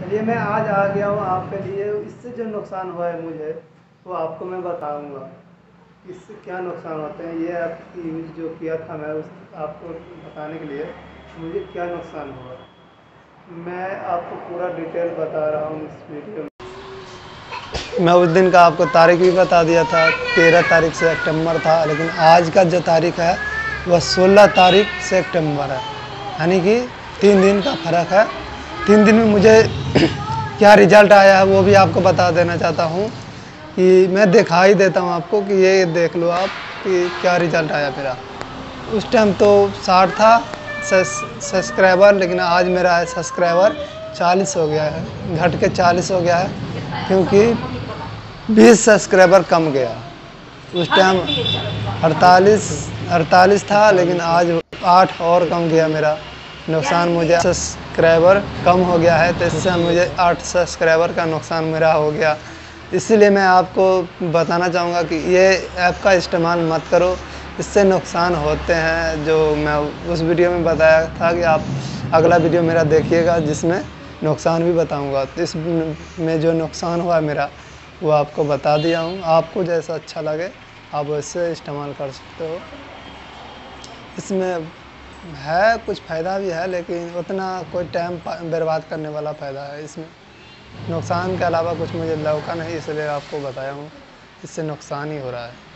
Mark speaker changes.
Speaker 1: चलिए मैं आज आ गया हूँ आपके लिए। इससे जो नुकसान हुआ है मुझे, वो आपको मैं बताऊँगा। इससे क्या नुकसान होते हैं, ये आपकी यूज़ जो किया था मैं, उस आपको बताने के लिए मुझे क्या नुकसान हुआ। मैं आपको पूरा डिटेल बता रहा हूँ इस वीडियो में। मैं उस दिन का आपको तारीख भी बता दिया था, तेरह तारीख से सितंबर था, लेकिन आज का जो तारीख है वह सोलह तारीख सितंबर है। यानी कि तीन दिन का फ़र्क है। तीन दिन में मुझे क्या रिज़ल्ट आया है, वो भी आपको बता देना चाहता हूँ कि मैं दिखा ही देता हूँ आपको कि ये देख लो आप कि क्या रिज़ल्ट आया मेरा। उस टाइम तो साठ था सब्सक्राइबर लेकिन आज मेरा है सब्सक्राइबर चालीस हो गया है, घट के चालीस हो गया है, क्योंकि बीस सब्सक्राइबर कम गया। उस टाइम अड़तालीस अड़तालीस था, लेकिन आज आठ और कम गया मेरा। नुकसान मुझे सब्सक्राइबर कम हो गया है तो इससे मुझे आठ सब्सक्राइबर का नुकसान मेरा हो गया। इसीलिए मैं आपको बताना चाहूँगा कि ये ऐप का इस्तेमाल मत करो। इससे नुकसान होते हैं, जो मैं उस वीडियो में बताया था कि आप अगला वीडियो मेरा देखिएगा, जिसमें नुकसान भी बताऊँगा। तो इस में जो नुकसान हुआ मेरा, वो आपको बता दिया हूँ। आपको जैसा अच्छा लगे, आप वैसे इस्तेमाल कर सकते हो। इसमें है, कुछ फ़ायदा भी है, लेकिन उतना कोई टाइम बर्बाद करने वाला फ़ायदा है इसमें। नुकसान के अलावा कुछ मुझे लौका नहीं, इसलिए आपको बताया हूँ, इससे नुकसान ही हो रहा है।